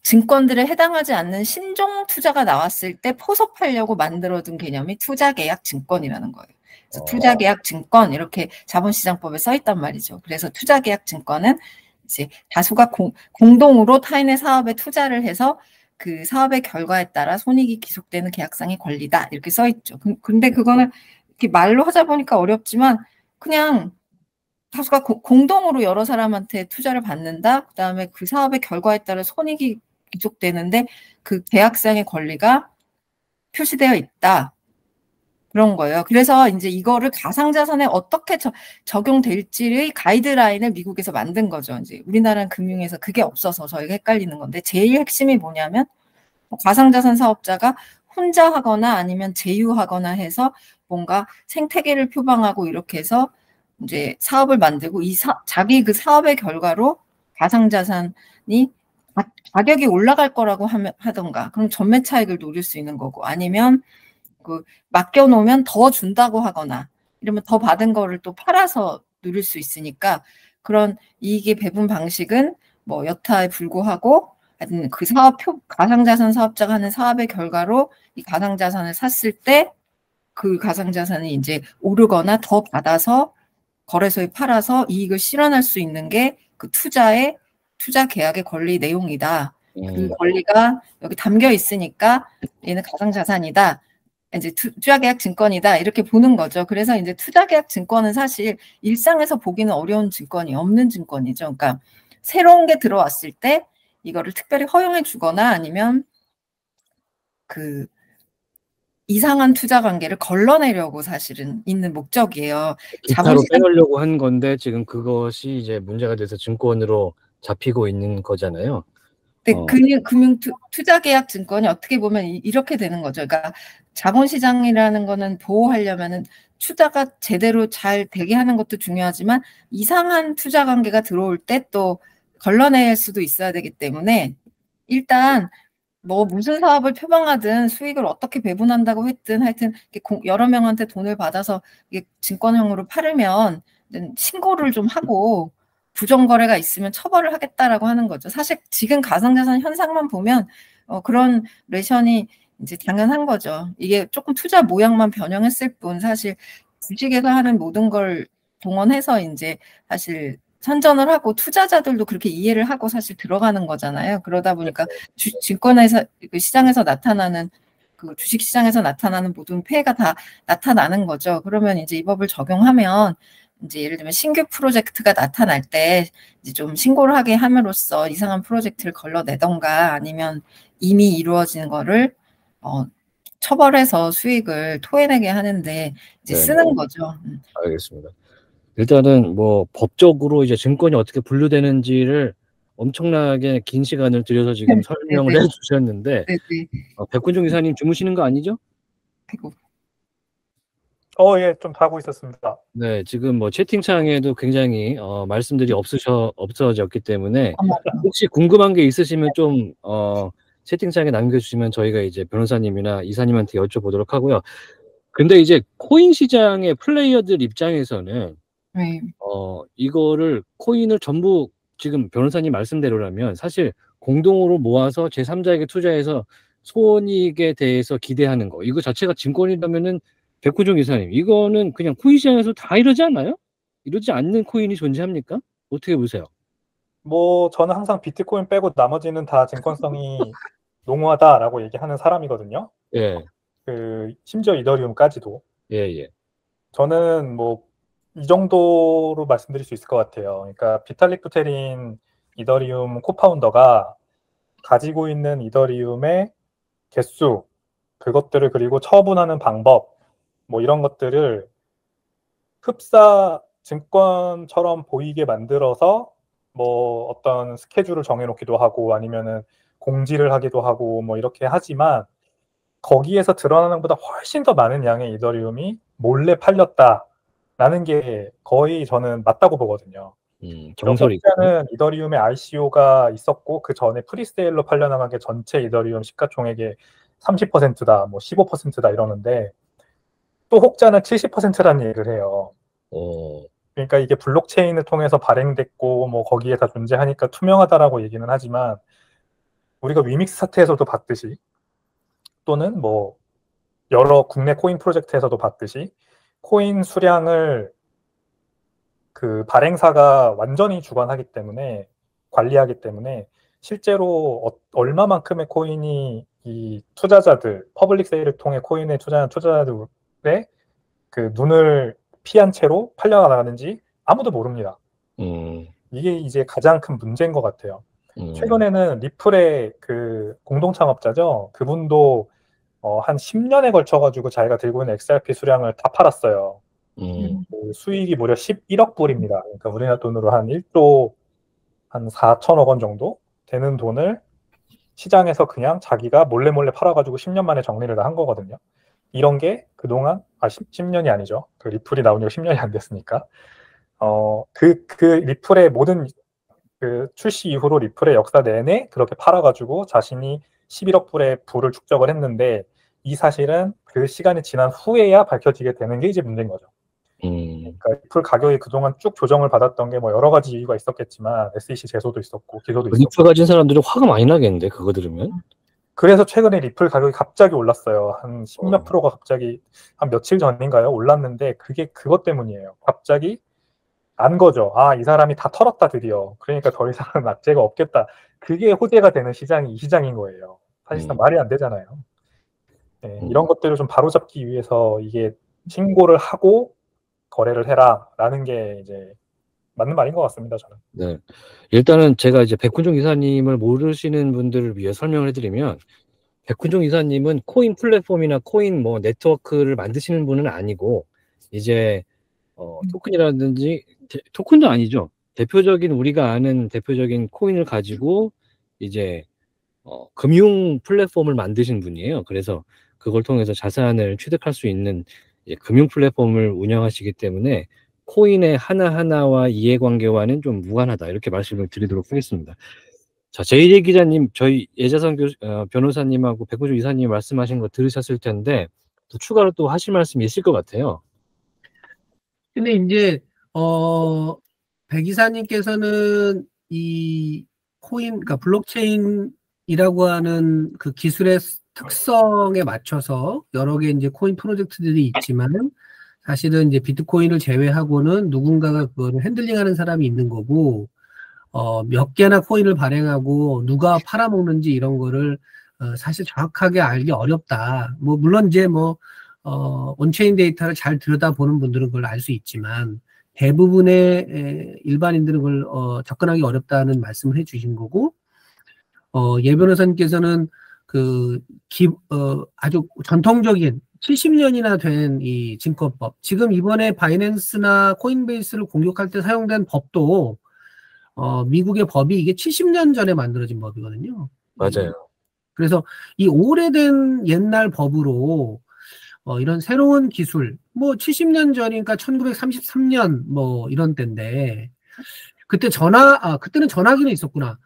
증권들에 해당하지 않는 신종 투자가 나왔을 때 포섭하려고 만들어둔 개념이 투자계약 증권이라는 거예요. 그래서 어. 투자계약 증권 이렇게 자본시장법에 써 있단 말이죠. 그래서 투자계약 증권은 이제 다수가 공, 공동으로 타인의 사업에 투자를 해서 그 사업의 결과에 따라 손익이 기속되는 계약상의 권리다 이렇게 써 있죠. 그- 근데 그거는 이렇게 말로 하자 보니까 어렵지만 그냥 다수가 고- 공동으로 여러 사람한테 투자를 받는다. 그다음에 그 사업의 결과에 따라 손익이 기속되는데 그 계약상의 권리가 표시되어 있다. 그런 거예요. 그래서 이제 이거를 가상자산에 어떻게 저- 적용될지의 가이드라인을 미국에서 만든 거죠. 이제 우리나라는 금융에서 그게 없어서 저희가 헷갈리는 건데 제일 핵심이 뭐냐면 뭐 가상자산 사업자가 혼자 하거나 아니면 제휴하거나 해서 뭔가 생태계를 표방하고 이렇게 해서 이제 사업을 만들고 이 사, 자기 그 사업의 결과로 가상자산이 가- 가격이 올라갈 거라고 하면 하던가 그럼 전매 차익을 노릴 수 있는 거고 아니면 그 맡겨놓으면 더 준다고 하거나 이러면 더 받은 거를 또 팔아서 누릴 수 있으니까 그런 이익의 배분 방식은 뭐 여타에 불구하고 하여튼 그 사업 표 가상자산 사업자가 하는 사업의 결과로 이 가상자산을 샀을 때 그 가상자산이 이제 오르거나 더 받아서 거래소에 팔아서 이익을 실현할 수 있는 게 그 투자의 투자 계약의 권리 내용이다. 그 음, 권리가 여기 담겨 있으니까 얘는 가상자산이다. 이제 투- 투자계약 증권이다. 이렇게 보는 거죠. 그래서 이제 투자계약 증권은 사실 일상에서 보기는 어려운 증권이 없는 증권이죠. 그러니까 새로운 게 들어왔을 때 이거를 특별히 허용해 주거나 아니면 그 이상한 투자 관계를 걸러내려고 사실은 있는 목적이에요. 자본시장- 빼놓으려고 한 건데 지금 그것이 이제 문제가 돼서 증권으로 잡히고 있는 거잖아요. 근데 어. 금융, 금융 투, 투자 계약 증권이 어떻게 보면 이- 이렇게 되는 거죠. 그러니까 자본시장이라는 거는 보호하려면은 투자가 제대로 잘 되게 하는 것도 중요하지만 이상한 투자 관계가 들어올 때 또 걸러낼 수도 있어야 되기 때문에 일단 뭐 무슨 사업을 표방하든 수익을 어떻게 배분한다고 했든 하여튼 공- 여러 명한테 돈을 받아서 증권형으로 팔으면 신고를 좀 하고 부정거래가 있으면 처벌을 하겠다라고 하는 거죠. 사실 지금 가상자산 현상만 보면 어, 그런 레션이 이제 당연한 거죠. 이게 조금 투자 모양만 변형했을 뿐 사실 주식에서 하는 모든 걸 동원해서 이제 사실 선전을 하고 투자자들도 그렇게 이해를 하고 사실 들어가는 거잖아요. 그러다 보니까 주, 증권에서 그 시장에서 나타나는 그 주식 시장에서 나타나는 모든 폐해가 다 나타나는 거죠. 그러면 이제 이 법을 적용하면 이제 예를 들면 신규 프로젝트가 나타날 때 이제 좀 신고를 하게 함으로써 이상한 프로젝트를 걸러내던가 아니면 이미 이루어진 거를 어, 처벌해서 수익을 토해내게 하는데 이제 네. 쓰는 거죠. 음. 알겠습니다. 일단은 뭐 법적으로 이제 증권이 어떻게 분류되는지를 엄청나게 긴 시간을 들여서 지금 네, 설명을 네, 네. 해주셨는데 네, 네. 어, 백군종 이사님 주무시는 거 아니죠? 아이고. 어, 예, 좀 자고 있었습니다. 네, 지금 뭐 채팅창에도 굉장히 어, 말씀들이 없으셔 없어졌기 때문에 어머, 혹시 궁금한 게 있으시면 좀 어, 채팅창에 남겨주시면 저희가 이제 변호사님이나 이사님한테 여쭤보도록 하고요. 근데 이제 코인 시장의 플레이어들 입장에서는 네. 어, 이거를 코인을 전부 지금 변호사님 말씀대로라면 사실 공동으로 모아서 제3자에게 투자해서 손익에 대해서 기대하는 거 이거 자체가 증권이라면은 백구종 이사님 이거는 그냥 코인 시장에서 다 이러지 않나요? 이러지 않는 코인이 존재합니까? 어떻게 보세요? 뭐 저는 항상 비트코인 빼고 나머지는 다 증권성이 농후하다라고 얘기하는 사람이거든요. 예, 그 심지어 이더리움까지도. 예, 예. 저는 뭐 이 정도로 말씀드릴 수 있을 것 같아요. 그러니까 비탈릭 부테린 이더리움 코파운더가 가지고 있는 이더리움의 개수, 그것들을 그리고 처분하는 방법, 뭐 이런 것들을 흡사 증권처럼 보이게 만들어서 뭐 어떤 스케줄을 정해놓기도 하고 아니면은 공지를 하기도 하고 뭐 이렇게 하지만 거기에서 드러나는 것보다 훨씬 더 많은 양의 이더리움이 몰래 팔렸다라는 게 거의 저는 맞다고 보거든요. 음, 경솔이 는 이더리움의 ICO가 있었고 그 전에 프리세일로 팔려나간 게 전체 이더리움 시가총액의 30%다, 뭐 15%다 이러는데 또 혹자는 70%라는 얘기를 해요. 어, 그러니까 이게 블록체인을 통해서 발행됐고 뭐 거기에 다 존재하니까 투명하다라고 얘기는 하지만 우리가 위믹스 사태에서도 봤듯이 또는 뭐 여러 국내 코인 프로젝트에서도 봤듯이 코인 수량을 그 발행사가 완전히 주관하기 때문에 관리하기 때문에 실제로 어- 얼마만큼의 코인이 이 투자자들 public sale을 통해 코인에 투자한 투자자들 의그 눈을 피한 채로 팔려나가는지 아무도 모릅니다. 음, 이게 이제 가장 큰 문제인 것 같아요. 음, 최근에는 리플의 그 공동 창업자죠. 그분도 어, 한 10년에 걸쳐가지고 자기가 들고 있는 XRP 수량을 다 팔았어요. 음, 그 수익이 무려 11억 불입니다. 그러니까 우리나라 돈으로 한 1조 한 4천억 원 정도 되는 돈을 시장에서 그냥 자기가 몰래 몰래 팔아가지고 10년 만에 정리를 다 한 거거든요. 이런 게 그동안 아 10, 년이 아니죠. 그 리플이 나온 지가 10년이 안 됐으니까. 어 그 그 리플의 모든 그 출시 이후로 리플의 역사 내내 그렇게 팔아가지고 자신이 11억 불의 부를 축적을 했는데 이 사실은 그 시간이 지난 후에야 밝혀지게 되는 게 이제 문제인 거죠. 음, 그러니까 리플 가격이 그동안 쭉 조정을 받았던 게 뭐 여러 가지 이유가 있었겠지만 SEC 제소도 있었고 기소도 있었고 리플 가진 사람들이 화가 많이 나겠는데 그거 들으면 그래서 최근에 리플 가격이 갑자기 올랐어요. 한 10몇 어. 프로가 갑자기 한 며칠 전인가요? 올랐는데 그게 그것 때문이에요. 갑자기 안 거죠. 아, 이 사람이 다 털었다 드디어. 그러니까 더 이상은 악재가 없겠다. 그게 호재가 되는 시장이 이 시장인 거예요. 사실상 음. 말이 안 되잖아요. 네, 음. 이런 것들을 좀 바로잡기 위해서 이게 신고를 하고 거래를 해라라는 게 이제 맞는 말인 것 같습니다. 저는. 네. 일단은 제가 이제 백훈종 이사님을 모르시는 분들을 위해 설명을 해드리면, 백훈종 이사님은 코인 플랫폼이나 코인 뭐 네트워크를 만드시는 분은 아니고, 이제, 어, 토큰이라든지, 대- 토큰도 아니죠. 대표적인, 우리가 아는 대표적인 코인을 가지고, 이제, 어, 금융 플랫폼을 만드신 분이에요. 그래서 그걸 통해서 자산을 취득할 수 있는 이제 금융 플랫폼을 운영하시기 때문에, 코인의 하나하나와 이해관계와는 좀 무관하다 이렇게 말씀을 드리도록 하겠습니다. 자, 제이제 기자님, 저희 예자선 교, 어, 변호사님하고 백구주 이사님 말씀하신 거 들으셨을 텐데 또 추가로 또 하실 말씀이 있을 것 같아요. 근데 이제 어 백 이사님께서는 이 코인 그러니까 블록체인이라고 하는 그 기술의 특성에 맞춰서 여러 개 이제 코인 프로젝트들이 있지만 사실은 이제 비트코인을 제외하고는 누군가가 그거를 handling하는 사람이 있는 거고 어 몇 개나 코인을 발행하고 누가 팔아먹는지 이런 거를 어, 사실 정확하게 알기 어렵다. 뭐 물론 이제 뭐 어, on-chain 데이터를 잘 들여다보는 분들은 그걸 알 수 있지만 대부분의 에, 일반인들은 그걸 어, 접근하기 어렵다는 말씀을 해주신 거고 어, 예 변호사님께서는 그 기, 어, 아주 전통적인 70년이나 된 이 증권법 지금 이번에 바이낸스나 코인베이스를 공격할 때 사용된 법도 어, 미국의 법이 이게 70년 전에 만들어진 법이거든요. 맞아요. 그래서 이 오래된 옛날 법으로 어, 이런 새로운 기술, 뭐 70년 전이니까 1933년 뭐 이런 때인데 그때 전화, 아 그때는 전화기는 있었구나.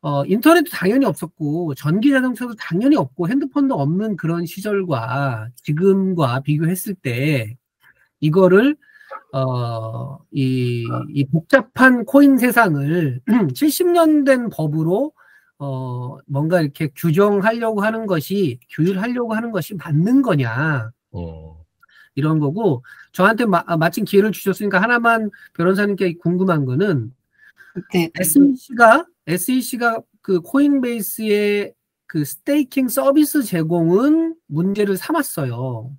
어, 인터넷도 당연히 없었고 전기 자동차도 당연히 없고 핸드폰도 없는 그런 시절과 지금과 비교했을 때 이거를 어, 이, 이 복잡한 코인 세상을 70년 된 법으로 어, 뭔가 이렇게 규정하려고 하는 것이, 규율하려고 하는 것이 맞는 거냐, 음. 이런 거고, 저한테 마, 아, 마침 기회를 주셨으니까 하나만 변호사님께 궁금한 거는, 네, SEC가, SEC가 그 코인베이스의 그 staking 서비스 제공은 문제를 삼았어요.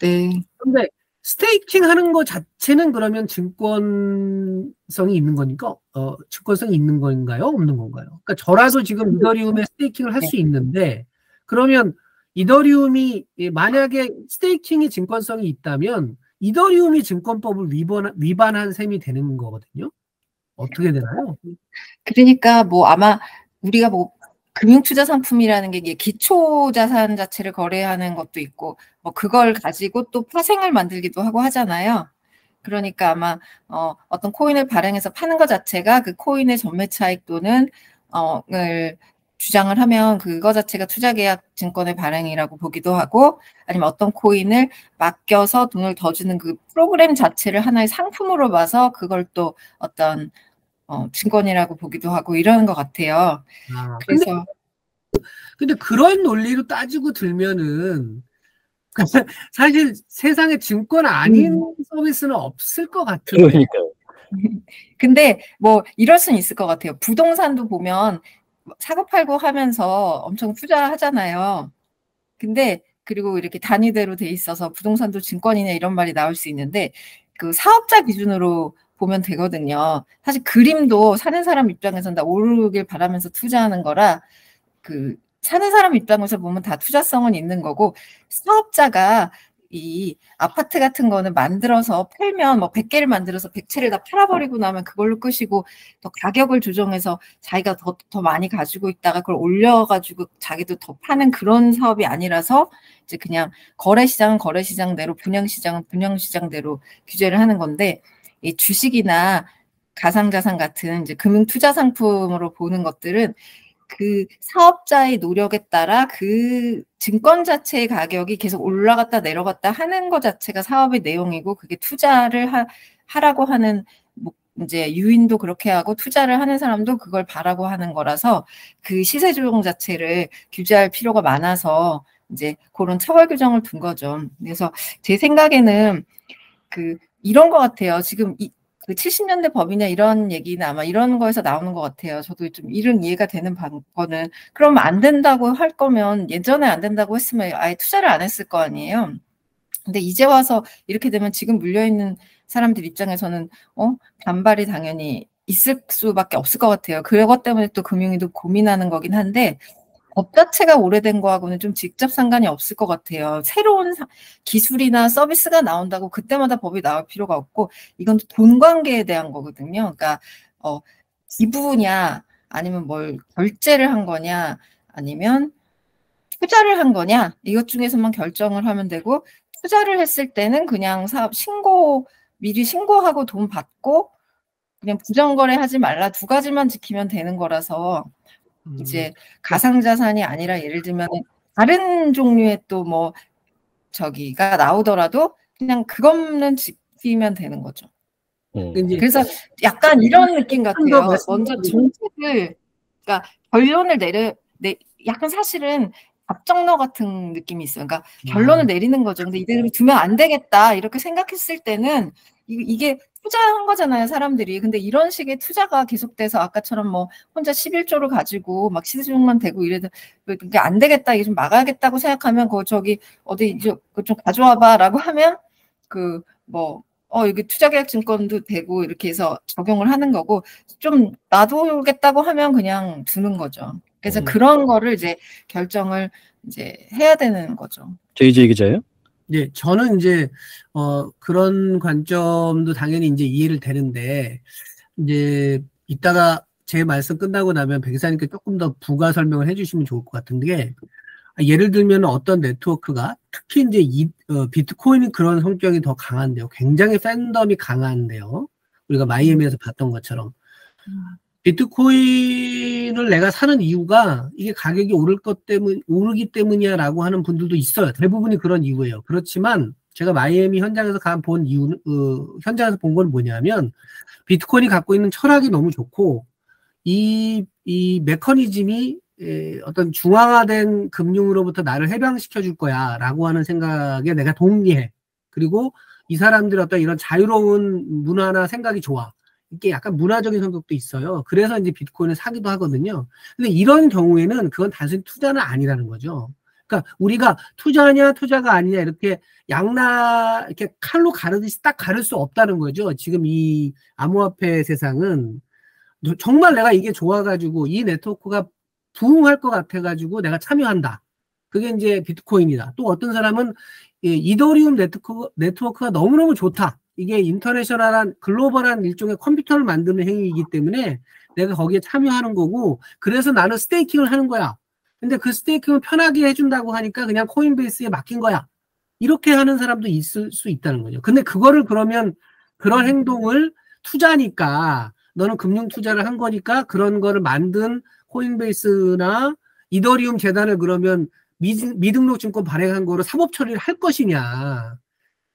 네. 근데 staking 하는 거 자체는 그러면 증권성이 있는 거니까, 어, 증권성이 있는 건가요? 없는 건가요? 그러니까 저라도 지금 이더리움에 staking을 할 수 있는데, 그러면 이더리움이, 예, 만약에 스테이킹이 증권성이 있다면, 이더리움이 증권법을 위반, 위반한 셈이 되는 거거든요? 어떻게 되나요? 그러니까 뭐 아마 우리가 뭐 금융투자 상품이라는 게 기초 자산 자체를 거래하는 것도 있고 뭐 그걸 가지고 또 파생을 만들기도 하고 하잖아요. 그러니까 아마 어 어떤 코인을 발행해서 파는 것 자체가 그 코인의 전매 차익 또는 어을 주장을 하면 그거 자체가 투자 계약 증권의 발행이라고 보기도 하고 아니면 어떤 코인을 맡겨서 돈을 더 주는 그 프로그램 자체를 하나의 상품으로 봐서 그걸 또 어떤 어, 증권이라고 보기도 하고 이러는 것 같아요. 아, 근데, 그래서 근데 그런 논리로 따지고 들면은, 사실 세상에 증권 아닌 음. 서비스는 없을 것 같아요. 그러니까요. 근데 뭐 이럴 수는 있을 것 같아요. 부동산도 보면 사고 팔고 하면서 엄청 투자하잖아요. 근데 그리고 이렇게 단위대로 돼 있어서 부동산도 증권이네 이런 말이 나올 수 있는데 그 사업자 기준으로 보면 되거든요. 사실 그림도 사는 사람 입장에서는 다 오르길 바라면서 투자하는 거라 그 사는 사람 입장에서 보면 다 투자성은 있는 거고 사업자가 이 아파트 같은 거는 만들어서 팔면 뭐 100개를 만들어서 100채를 다 팔아버리고 나면 그걸로 끝이고 또 가격을 조정해서 자기가 더, 더 많이 가지고 있다가 그걸 올려가지고 자기도 더 파는 그런 사업이 아니라서 이제 그냥 거래시장은 거래시장대로 분양시장은 분양시장대로 규제를 하는 건데 이 주식이나 가상자산 같은 이제 금융 투자 상품으로 보는 것들은 그 사업자의 노력에 따라 그 증권 자체의 가격이 계속 올라갔다 내려갔다 하는 것 자체가 사업의 내용이고 그게 투자를 하, 하라고 하는 뭐 이제 유인도 그렇게 하고 투자를 하는 사람도 그걸 바라고 하는 거라서 그 시세 조정 자체를 규제할 필요가 많아서 이제 그런 처벌 규정을 둔 거죠. 그래서 제 생각에는 그 이런 것 같아요. 지금 이, 그 70년대 법이냐 이런 얘기는 아마 이런 거에서 나오는 것 같아요. 저도 좀 이런 이해가 되는 거는 그러면 안 된다고 할 거면 예전에 안 된다고 했으면 아예 투자를 안 했을 거 아니에요. 근데 이제 와서 이렇게 되면 지금 물려 있는 사람들 입장에서는 어 반발이 당연히 있을 수밖에 없을 것 같아요. 그것 때문에 또 금융위도 고민하는 거긴 한데 법 자체가 오래된 거하고는 좀 직접 상관이 없을 것 같아요. 새로운 기술이나 서비스가 나온다고 그때마다 법이 나올 필요가 없고 이건 돈 관계에 대한 거거든요. 그러니까 어, 기부냐 아니면 뭘 결제를 한 거냐 아니면 투자를 한 거냐 이것 중에서만 결정을 하면 되고 투자를 했을 때는 그냥 사업 신고 미리 신고하고 돈 받고 그냥 부정거래 하지 말라 두 가지만 지키면 되는 거라서 음. 이제 가상자산이 아니라 예를 들면 다른 종류의 또 뭐 저기가 나오더라도 그냥 그것만 지키면 되는 거죠. 음. 그래서 약간 이런 느낌 더 같아요. 먼저 정책을 그러니까 결론을 내려 내 약간 사실은 답정너 같은 느낌이 있어요. 그러니까 결론을 내리는 거죠. 근데 이대로 두면 안 되겠다 이렇게 생각했을 때는 이- 이게 투자한 거잖아요, 사람들이. 근데 이런 식의 투자가 계속돼서 아까처럼 뭐 혼자 11조를 가지고 막 시중만 되고 이래도 이게 안 되겠다, 이게 좀 막아야겠다고 생각하면 그 저기 어디 이제 그좀 가져와봐라고 하면 그 뭐 어, 여기 투자계약 증권도 되고 이렇게 해서 적용을 하는 거고 좀 놔두겠다고 하면 그냥 두는 거죠. 그래서 음. 그런 거를 이제 결정을 이제 해야 되는 거죠. JJ 기자요? 네, 저는 이제 어 그런 관점도 당연히 이제 이해를 되는데 이제 이따가 제 말씀 끝나고 나면 백사님께 조금 더 부가 설명을 해주시면 좋을 것 같은 게 예를 들면 어떤 네트워크가 특히 이제 이, 어, 비트코인이 그런 성격이 더 강한데요. 굉장히 팬덤이 강한데요. 우리가 마이애미에서 봤던 것처럼 비트코인을 내가 사는 이유가 이게 가격이 오를 것 때문 오르기 때문이야라고 하는 분들도 있어요. 대부분이 그런 이유예요. 그렇지만 제가 마이애미 현장에서 가본 이유는 어, 현장에서 본 건 뭐냐면 비트코인이 갖고 있는 철학이 너무 좋고 이 이 메커니즘이 에, 어떤 중앙화된 금융으로부터 나를 해방시켜 줄 거야 라고 하는 생각에 내가 동의해. 그리고 이 사람들 어떤 이런 자유로운 문화나 생각이 좋아. 이게 약간 문화적인 성격도 있어요. 그래서 이제 비트코인을 사기도 하거든요. 근데 이런 경우에는 그건 단순히 투자는 아니라는 거죠. 그러니까 우리가 투자냐 투자가 아니냐 이렇게 양나 이렇게 칼로 가르듯이 딱 가를 수 없다는 거죠. 지금 이 암호화폐 세상은 정말 내가 이게 좋아가지고 이 네트워크가 부흥할 것 같아가지고 내가 참여한다. 그게 이제 비트코인이다. 또 어떤 사람은 이 이더리움 네트워크, 네트워크가 너무너무 좋다. 이게 international한 글로벌한 일종의 컴퓨터를 만드는 행위이기 때문에 내가 거기에 참여하는 거고 그래서 나는 staking을 하는 거야. 근데 그 staking을 편하게 해준다고 하니까 그냥 코인베이스에 맡긴 거야. 이렇게 하는 사람도 있을 수 있다는 거죠. 근데 그거를 그러면 그런 행동을 투자니까 너는 금융 투자를 한 거니까 그런 거를 만든 코인베이스나 이더리움 재단을 그러면 미, 미등록 증권 발행한 거로 사법 처리를 할 것이냐.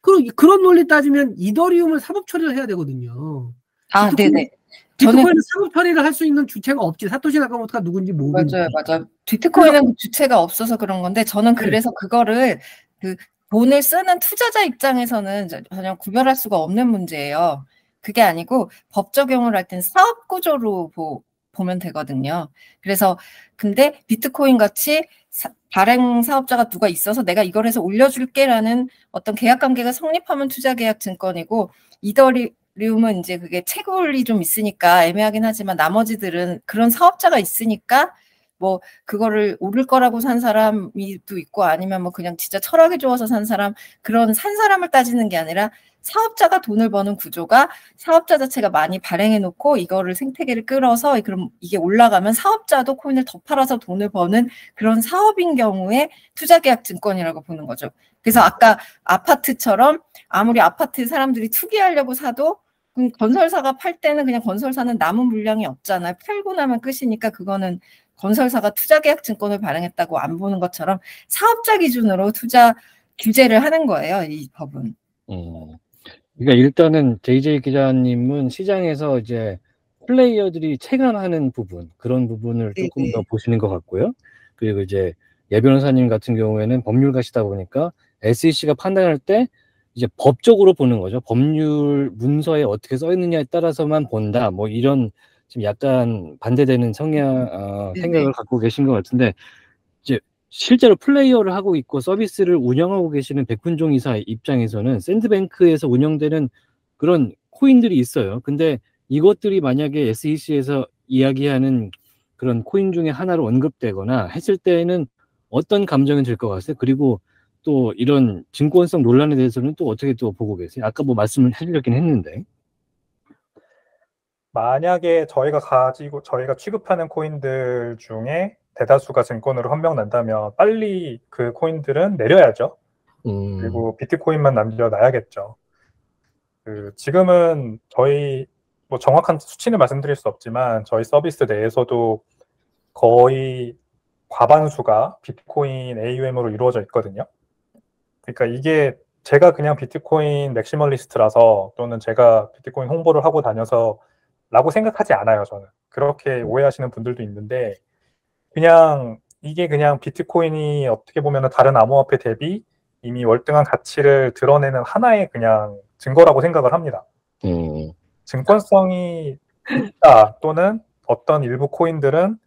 그, 그런 논리 따지면 이더리움을 사법 처리를 해야 되거든요. 아, 비트코인- 네네. 저는 비트코인은 사법 처리를 할 수 있는 주체가 없지. 사토시 나카모토가 누군지 모르는 맞아요, 맞아요. 비트코인은 그 주체가 없어서 그런 건데 저는 네. 그래서 그거를 그 돈을 쓰는 투자자 입장에서는 저- 전혀 구별할 수가 없는 문제예요. 그게 아니고 법 적용을 할 땐 사업 구조로 보, 보면 되거든요. 그래서 근데 비트코인 같이 사- 발행 사업자가 누가 있어서 내가 이걸 해서 올려줄게라는 어떤 계약 관계가 성립하면 투자 계약 증권이고 이더리움은 이제 그게 채굴이 좀 있으니까 애매하긴 하지만 나머지들은 그런 사업자가 있으니까 뭐 그거를 오를 거라고 산 사람이 또 있고 아니면 뭐 그냥 진짜 철학이 좋아서 산 사람 그런 산 사람을 따지는 게 아니라 사업자가 돈을 버는 구조가 사업자 자체가 많이 발행해 놓고 이거를 생태계를 끌어서 그럼 이게 올라가면 사업자도 코인을 더 팔아서 돈을 버는 그런 사업인 경우에 투자계약 증권이라고 보는 거죠. 그래서 아까 아파트처럼 아무리 아파트 사람들이 투기하려고 사도 건설사가 팔 때는 그냥 건설사는 남은 물량이 없잖아요. 팔고 나면 끝이니까 그거는 건설사가 투자계약 증권을 발행했다고 안 보는 것처럼 사업자 기준으로 투자 규제를 하는 거예요. 이 법은. 음. 그러니까 일단은 JJ 기자님은 시장에서 이제 플레이어들이 체감하는 부분 그런 부분을 조금 네네. 더 보시는 것 같고요. 그리고 이제 예 변호사님 같은 경우에는 법률가시다 보니까 SEC가 판단할 때 이제 법적으로 보는 거죠. 법률 문서에 어떻게 써 있느냐에 따라서만 본다. 뭐 이런 지금 약간 반대되는 성향 어. 생각을 갖고 계신 것 같은데 이제 실제로 플레이어를 하고 있고 서비스를 운영하고 계시는 백훈종 이사 입장에서는 샌드뱅크에서 운영되는 그런 코인들이 있어요. 근데 이것들이 만약에 SEC에서 이야기하는 그런 코인 중에 하나로 언급되거나 했을 때에는 어떤 감정이 들 것 같아요? 그리고 또 이런 증권성 논란에 대해서는 또 어떻게 또 보고 계세요? 아까 뭐 말씀을 해주셨긴 했는데. 만약에 저희가 가지고 저희가 취급하는 코인들 중에 대다수가 증권으로 헌명난다면 빨리 그 코인들은 내려야죠. 음, 그리고 비트코인만 남겨놔야겠죠. 그 지금은 저희 뭐 정확한 수치는 말씀드릴 수 없지만 저희 서비스 내에서도 거의 과반수가 비트코인 AUM으로 이루어져 있거든요. 그러니까 이게 제가 그냥 비트코인 maximalist라서 또는 제가 비트코인 홍보를 하고 다녀서 라고 생각하지 않아요, 저는. 그렇게 오해하시는 분들도 있는데 그냥 이게 그냥 비트코인이 어떻게 보면 다른 암호화폐 대비 이미 월등한 가치를 드러내는 하나의 그냥 증거라고 생각을 합니다. 음, 증권성이 있다 또는 어떤 일부 코인들은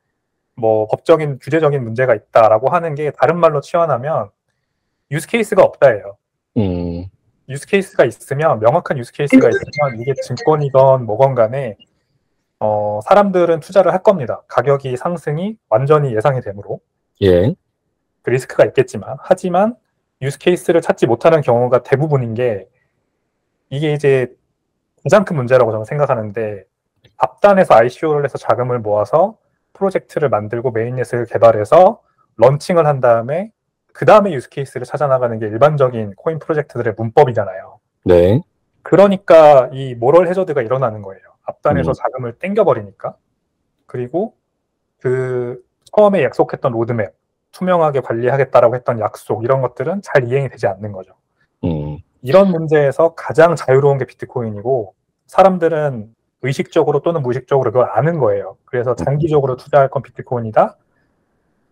뭐 법적인 규제적인 문제가 있다라고 하는 게 다른 말로 치환하면 use case가 없다예요. 음, use case가 있으면 명확한 use case가 있으면 이게 증권이건 뭐건 간에 어, 사람들은 투자를 할 겁니다. 가격이 상승이 완전히 예상이 되므로 예, 그 리스크가 있겠지만 하지만 use case를 찾지 못하는 경우가 대부분인 게 이게 이제 가장 큰 문제라고 저는 생각하는데 앞단에서 ICO를 해서 자금을 모아서 프로젝트를 만들고 mainnet을 개발해서 launching을 한 다음에 그 다음에 use case를 찾아 나가는 게 일반적인 코인 프로젝트들의 문법이잖아요. 네, 그러니까 이 모럴 해저드가 일어나는 거예요. 앞단에서 음. 자금을 땡겨버리니까. 그리고 그 처음에 약속했던 로드맵, 투명하게 관리하겠다라고 했던 약속 이런 것들은 잘 이행이 되지 않는 거죠. 음, 이런 문제에서 가장 자유로운 게 비트코인이고 사람들은 의식적으로 또는 무의식적으로 그걸 아는 거예요. 그래서 장기적으로 투자할 건 비트코인이다.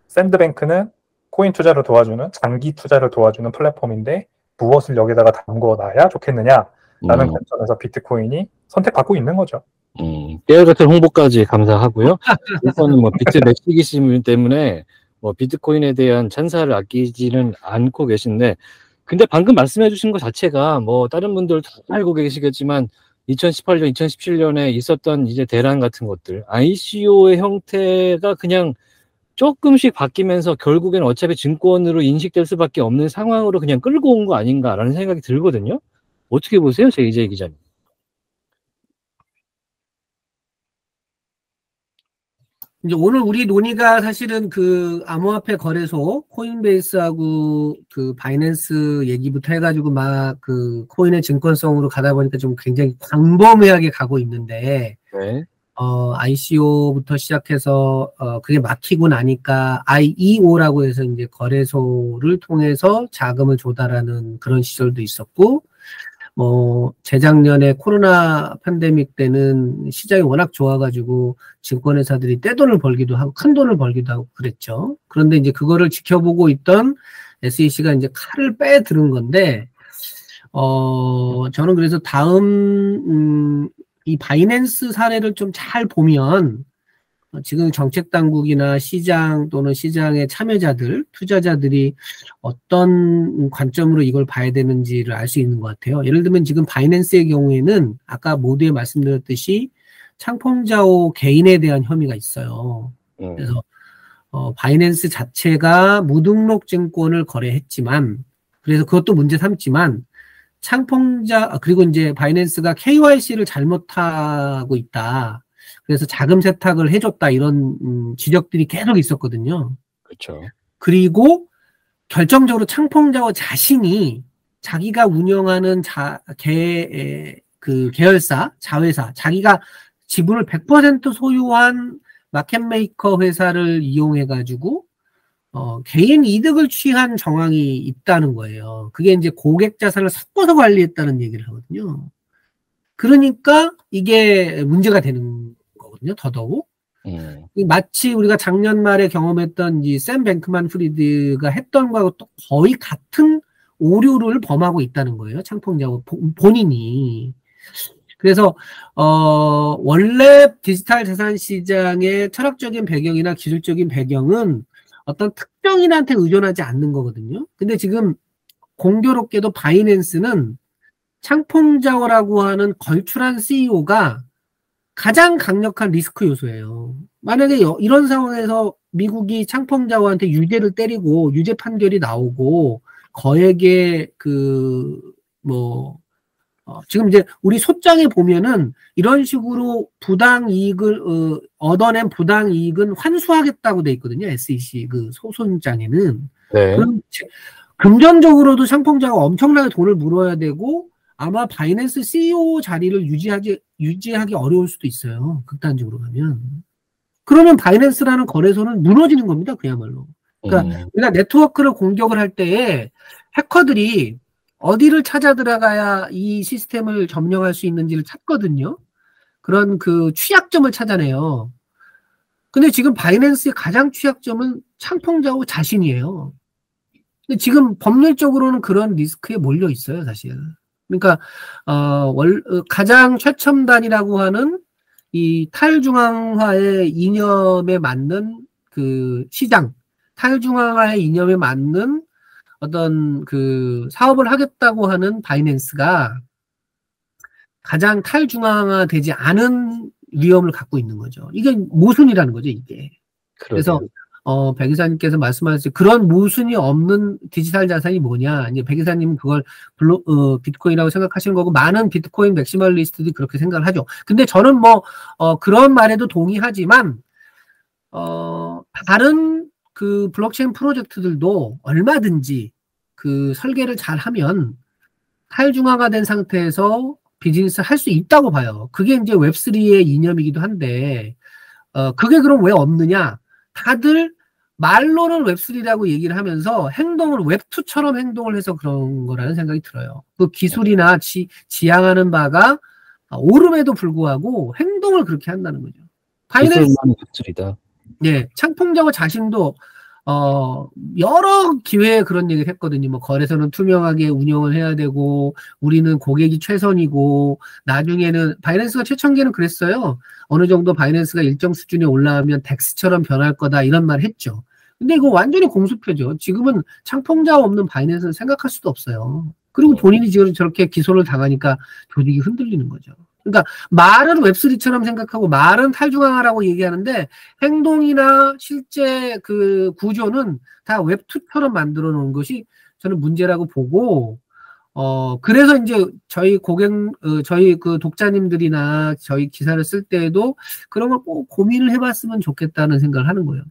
샌드뱅크는 코인 투자를 도와주는 장기 투자를 도와주는 플랫폼인데 무엇을 여기다가 담궈 놔야 좋겠느냐 라는 음, 관점에서 비트코인이 선택받고 있는 거죠. 음, 깨알 같은 홍보까지 감사하고요. 우선은 뭐 비트 매치기심 때문에 뭐 비트코인에 대한 찬사를 아끼지는 않고 계신데, 근데 방금 말씀해 주신 것 자체가 뭐 다른 분들 다 알고 계시겠지만 2018년, 2017년에 있었던 이제 대란 같은 것들, ICO의 형태가 그냥 조금씩 바뀌면서 결국엔 어차피 증권으로 인식될 수밖에 없는 상황으로 그냥 끌고 온 거 아닌가라는 생각이 들거든요. 어떻게 보세요, 제이제 기자님? 이제 오늘 우리 논의가 사실은 그 암호화폐 거래소 코인베이스하고 그 바이낸스 얘기부터 해가지고 막 그 코인의 증권성으로 가다 보니까 좀 굉장히 광범위하게 가고 있는데 네. 어 ICO부터 시작해서 어 그게 막히고 나니까 IEO라고 해서 이제 거래소를 통해서 자금을 조달하는 그런 시절도 있었고 뭐 재작년에 코로나 팬데믹 때는 시장이 워낙 좋아가지고 증권회사들이 떼돈을 벌기도 하고 큰 돈을 벌기도 하고 그랬죠. 그런데 이제 그거를 지켜보고 있던 SEC가 이제 칼을 빼 들은 건데 어 저는 그래서 다음 음, 이 바이낸스 사례를 좀 잘 보면 어, 지금 정책 당국이나 시장 또는 시장의 참여자들, 투자자들이 어떤 관점으로 이걸 봐야 되는지를 알 수 있는 것 같아요. 예를 들면 지금 바이낸스의 경우에는 아까 모두에 말씀드렸듯이 창펑자오 개인에 대한 혐의가 있어요. 음, 그래서 어, 바이낸스 자체가 무등록 증권을 거래했지만 그래서 그것도 문제 삼지만 창펑자 아, 그리고 이제 바이낸스가 KYC를 잘못하고 있다. 그래서 자금 세탁을 해줬다 이런 음, 지적들이 계속 있었거든요. 그렇죠. 그리고 결정적으로 창펑자오 자신이 자기가 운영하는 자, 개, 그 계열사, 자회사, 자기가 지분을 100% 소유한 마켓메이커 회사를 이용해가지고, 어, 개인 이득을 취한 정황이 있다는 거예요. 그게 이제 고객 자산을 섞어서 관리했다는 얘기를 하거든요. 그러니까 이게 문제가 되는 거거든요, 더더욱. 음, 마치 우리가 작년 말에 경험했던 이 샘 뱅크만 프리드가 했던 거하고 또 거의 같은 오류를 범하고 있다는 거예요. 창풍자고 본인이. 그래서 어 원래 디지털 자산 시장의 철학적인 배경이나 기술적인 배경은 어떤 특정인한테 의존하지 않는 거거든요. 근데 지금 공교롭게도 바이낸스는 창풍자오라고 하는 걸출한 CEO가 가장 강력한 리스크 요소예요. 만약에 여- 이런 상황에서 미국이 창펑자오한테 유죄를 때리고 유죄 판결이 나오고 거액의 그뭐 어, 지금 이제 우리 소장에 보면은 이런 식으로 부당 이익을 어, 얻어낸 부당 이익은 환수하겠다고 돼 있거든요. SEC 그 소송장에는. 네. 그럼 지- 금전적으로도 상품자가 엄청나게 돈을 물어야 되고 아마 바이낸스 CEO 자리를 유지하기 유지하기 어려울 수도 있어요. 극단적으로 가면. 그러면 바이낸스라는 거래소는 무너지는 겁니다. 그야말로. 그러니까 음, 우리가 네트워크를 공격을 할 때에 해커들이 어디를 찾아 들어가야 이 시스템을 점령할 수 있는지를 찾거든요. 그런 그 취약점을 찾아내요. 근데 지금 바이낸스의 가장 취약점은 창통자오 자신이에요. 근데 지금 법률적으로는 그런 리스크에 몰려 있어요, 사실. 그러니까 어, 월, 어, 가장 최첨단이라고 하는 이 탈중앙화의 이념에 맞는 그 시장, 탈중앙화의 이념에 맞는 어떤 그 사업을 하겠다고 하는 바이낸스가 가장 탈중앙화 되지 않은 위험을 갖고 있는 거죠. 이게 모순이라는 거죠, 이게. 그래서 그러게요. 어, 백 이사님께서 말씀하신 그런 모순이 없는 디지털 자산이 뭐냐. 이제 백 이사님은 그걸 블로, 어, 비트코인이라고 생각하시는 거고, 많은 비트코인 maximalist들이 그렇게 생각을 하죠. 근데 저는 뭐, 어, 그런 말에도 동의하지만, 어, 다른 그 블록체인 프로젝트들도 얼마든지 그 설계를 잘 하면 탈중앙화가 된 상태에서 비즈니스 할 수 있다고 봐요. 그게 이제 Web3의 이념이기도 한데, 어, 그게 그럼 왜 없느냐? 다들 말로는 Web3라고 얘기를 하면서 행동을 Web2처럼 행동을 해서 그런 거라는 생각이 들어요. 그 기술이나 지, 지향하는 바가 옳음에도 불구하고 행동을 그렇게 한다는 거죠. 바이낸스, 기술만 기술이다. 예, 창펑자오 자신도 어, 여러 기회에 그런 얘기를 했거든요. 뭐, 거래소는 투명하게 운영을 해야 되고, 우리는 고객이 최선이고, 나중에는, 바이낸스가 최초기에는 그랬어요. 어느 정도 바이낸스가 일정 수준에 올라가면 DEX처럼 변할 거다, 이런 말 했죠. 근데 이거 완전히 공수표죠. 지금은 창펑자오 없는 바이낸스는 생각할 수도 없어요. 그리고 본인이 지금 저렇게 기소를 당하니까 조직이 흔들리는 거죠. 그러니까 말은 Web3처럼 생각하고 말은 탈중앙화라고 얘기하는데 행동이나 실제 그 구조는 다 Web2처럼 만들어 놓은 것이 저는 문제라고 보고 어 그래서 이제 저희 고객 어, 저희 그 독자님들이나 저희 기사를 쓸 때에도 그런 걸 꼭 고민을 해봤으면 좋겠다는 생각을 하는 거예요.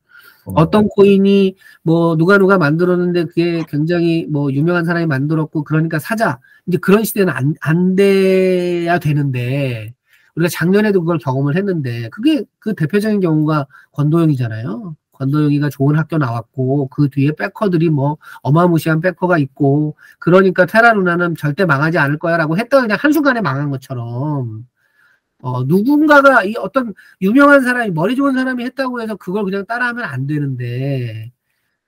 어떤 코인이 뭐 누가 누가 만들었는데 그게 굉장히 뭐 유명한 사람이 만들었고 그러니까 사자 이제 그런 시대는 안, 안 돼야 되는데 우리가 작년에도 그걸 경험을 했는데 그게 그 대표적인 경우가 권도영이잖아요. 권도영이가 좋은 학교 나왔고 그 뒤에 백커들이 뭐 어마무시한 백커가 있고 그러니까 테라 루나는 절대 망하지 않을 거야라고 했다가 그냥 한순간에 망한 것처럼 어, 누군가가 이 어떤 유명한 사람이 머리 좋은 사람이 했다고 해서 그걸 그냥 따라하면 안 되는데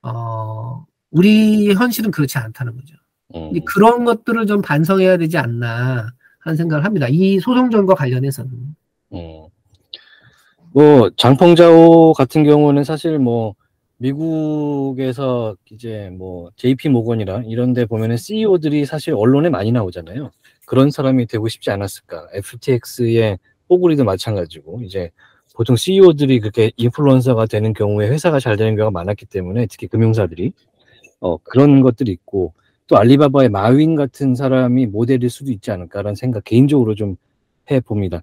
어, 우리 현실은 그렇지 않다는 거죠. 음. 그런 것들을 좀 반성해야 되지 않나 하는 생각을 합니다. 이 소송전과 관련해서는. 음. 뭐 장펑자오 같은 경우는 사실 뭐 미국에서 이제 뭐 JP 모건이라 이런 데 보면은 CEO들이 사실 언론에 많이 나오잖아요. 그런 사람이 되고 싶지 않았을까. FTX의 뽀구리도 마찬가지고 이제 보통 CEO들이 그렇게 인플루언서가 되는 경우에 회사가 잘 되는 경우가 많았기 때문에 특히 금융사들이 어 그런 것들이 있고 또 알리바바의 마윈 같은 사람이 모델일 수도 있지 않을까라는 생각 개인적으로 좀 해 봅니다.